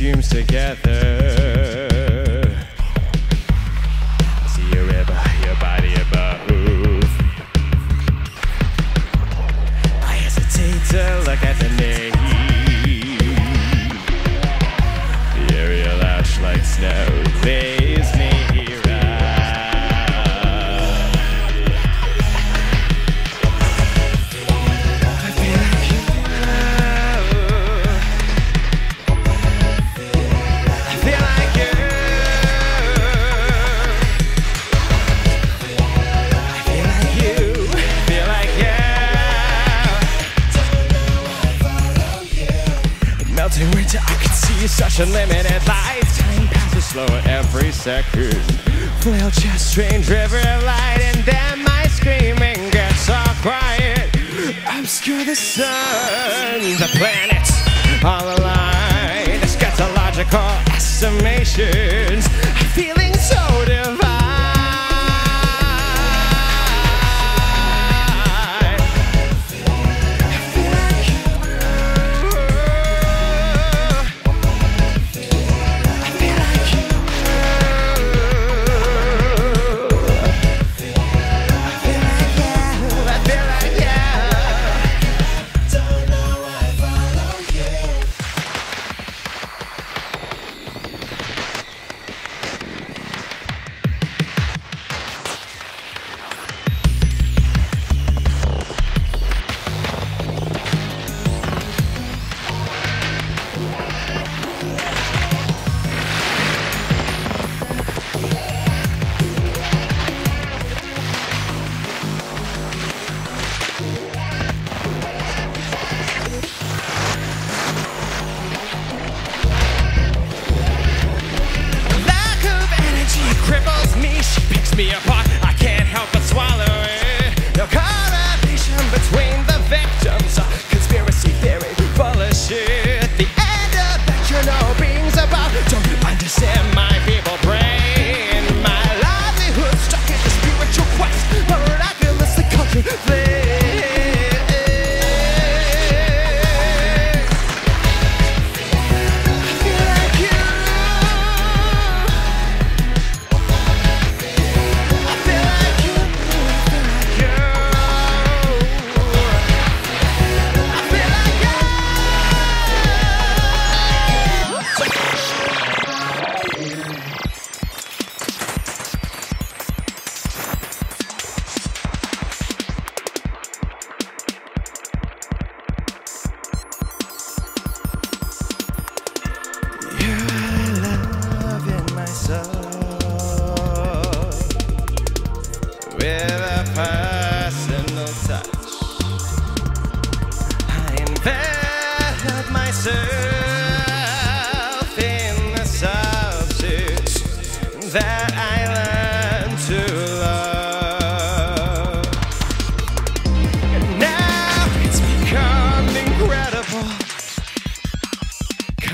fumes together. such limited life. Time passes slower every second. Flail just strange river of light, and then my screaming gets all quiet. Obscure the sun, the planets, all aligned. It's a estimation.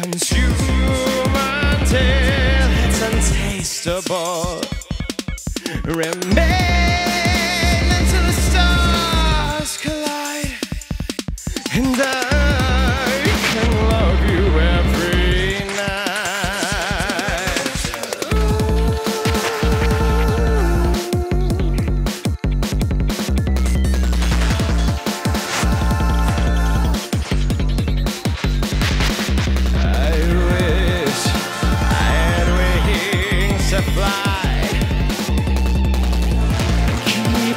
Consume it's untastable. Remain.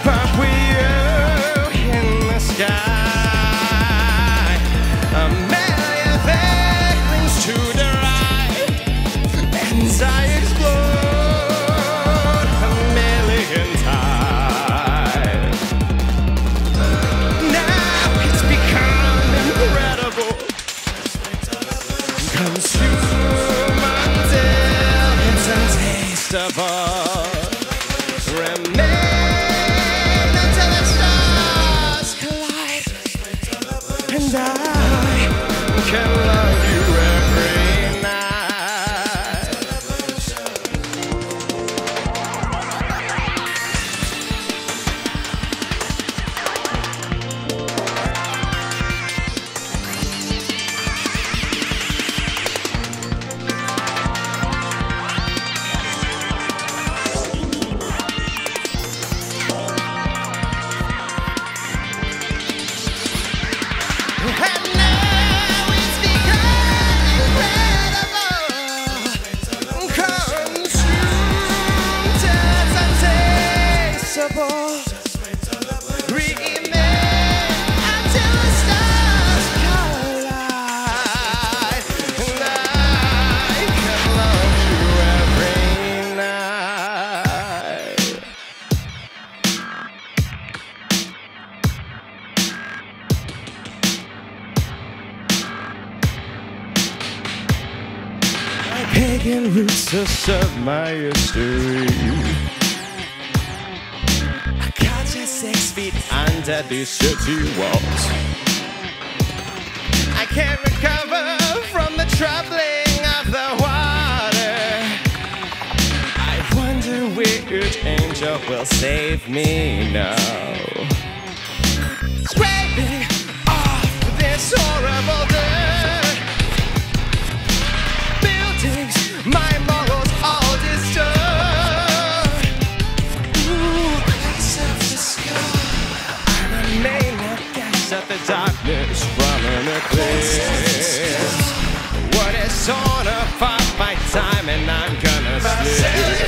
but we shy. Jesus of my history. I got just six feet under these city walls. I can't recover from the troubling of the water. I wonder which angel will save me now. Scraping off this horrible place. What is on up my time and I'm gonna sleep.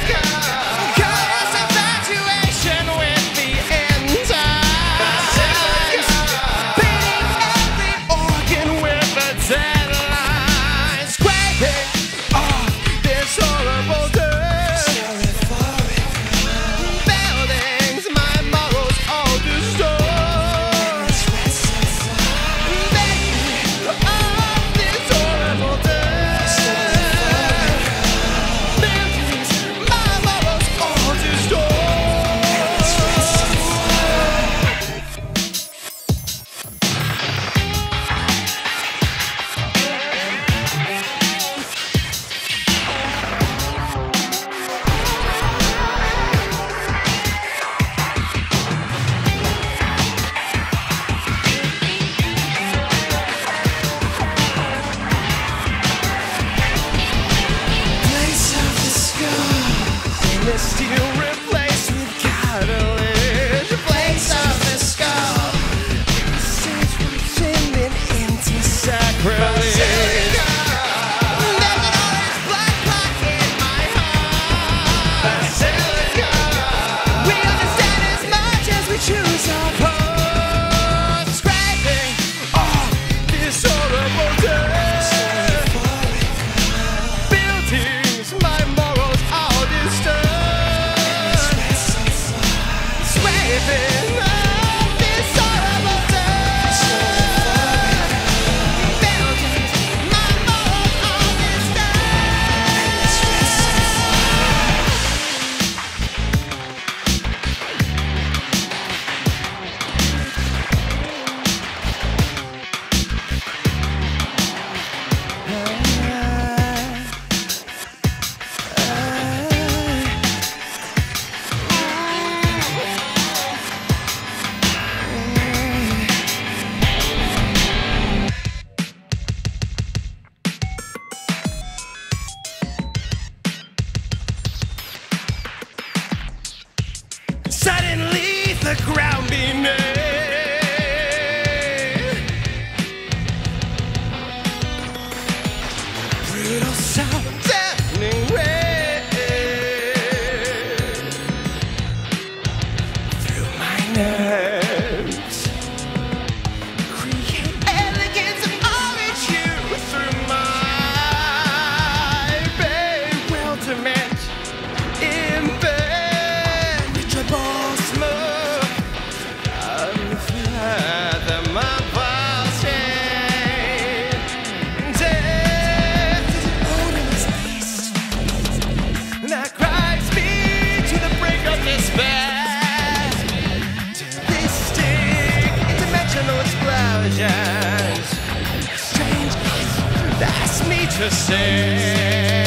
strangers. Strange, ask me to say.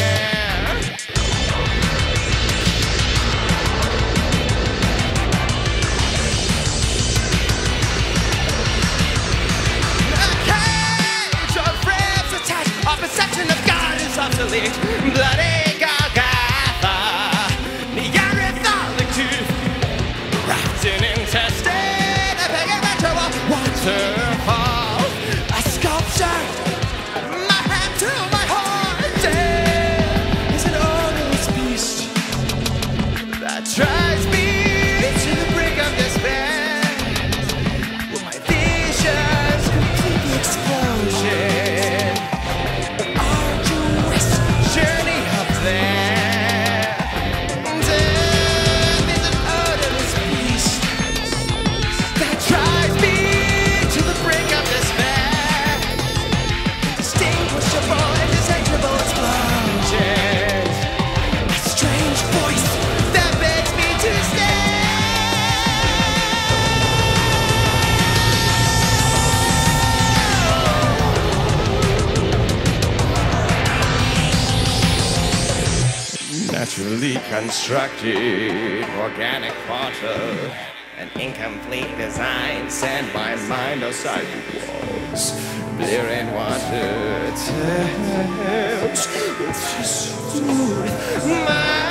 Constructed organic water. An incomplete design sent by mind outside the walls. Blearing water attempts. It's just. My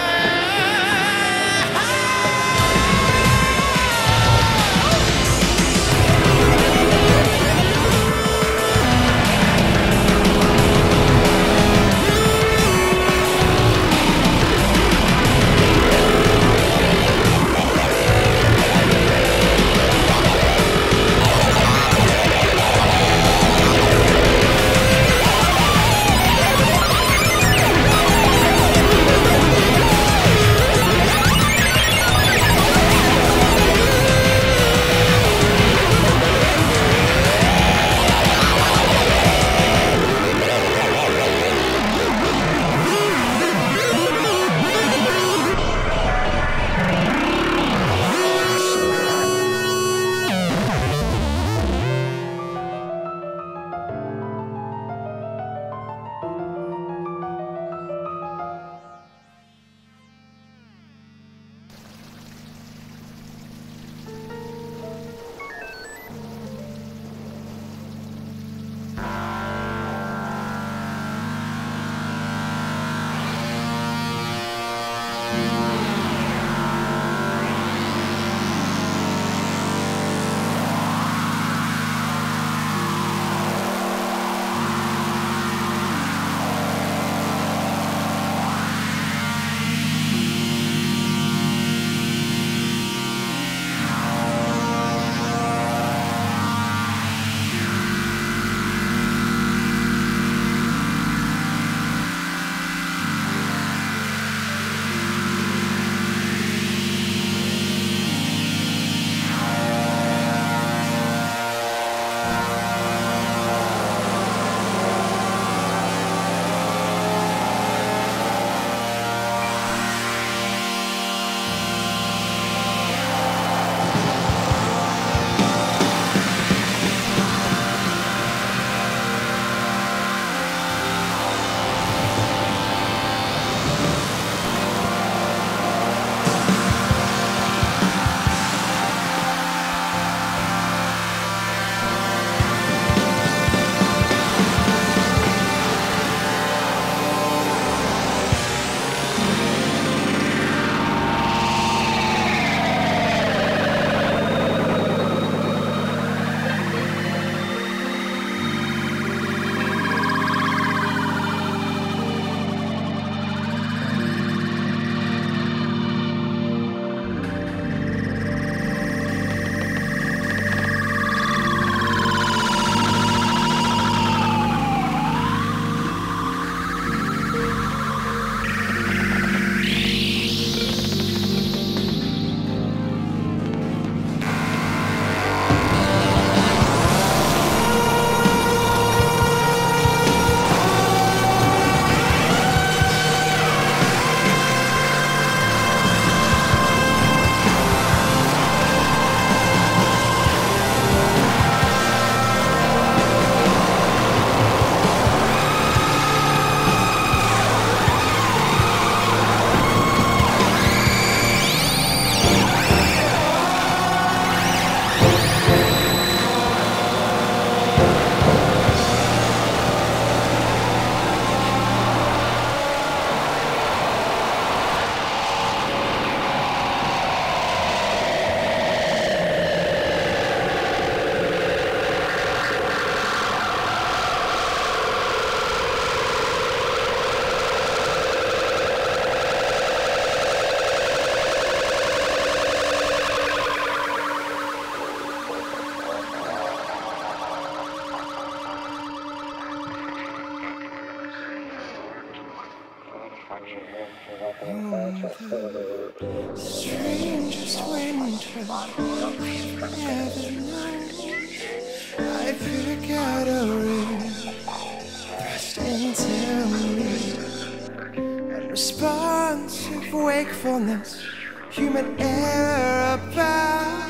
Responsive wakefulness, human error about.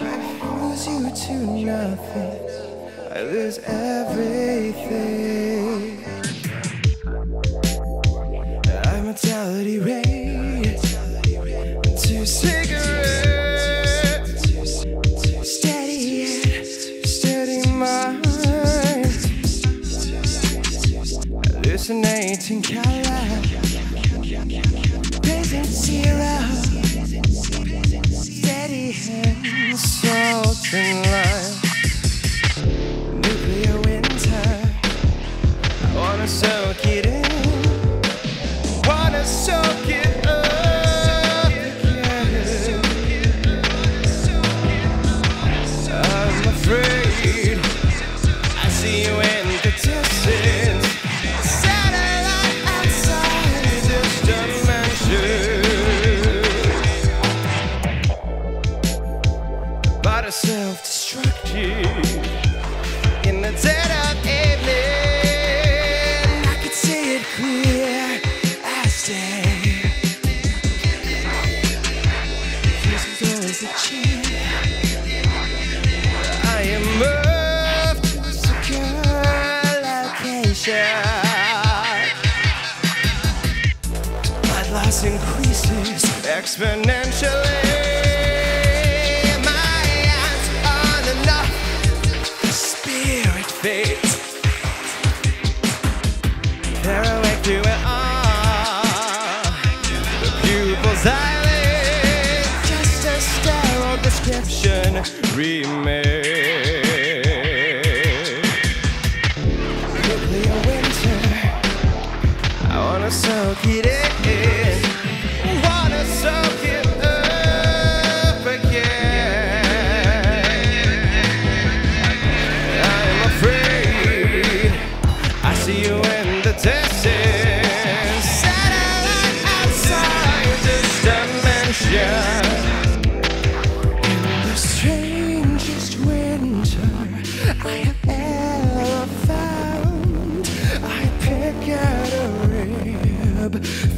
I lose you to nothing. I lose everything. I'm mortality rate. Two cigarettes. Steady, steady mind. Hallucinating calories. Yeah. exponentially. My eyes on the spirit fades. They're awake to it all. The pupils dilate. Just a sterile description remade. Quickly a winter. I wanna soak it in.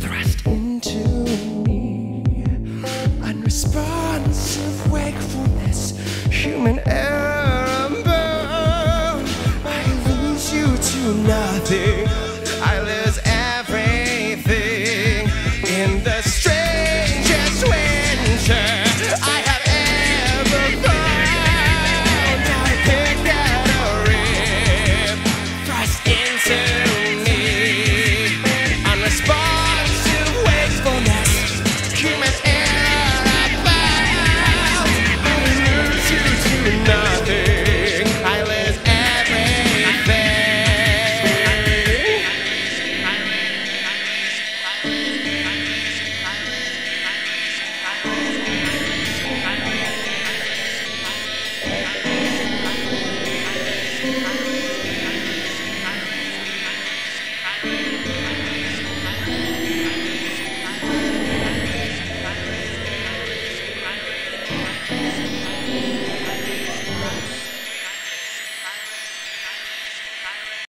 thrust into me. Unresponsive wakefulness, human error.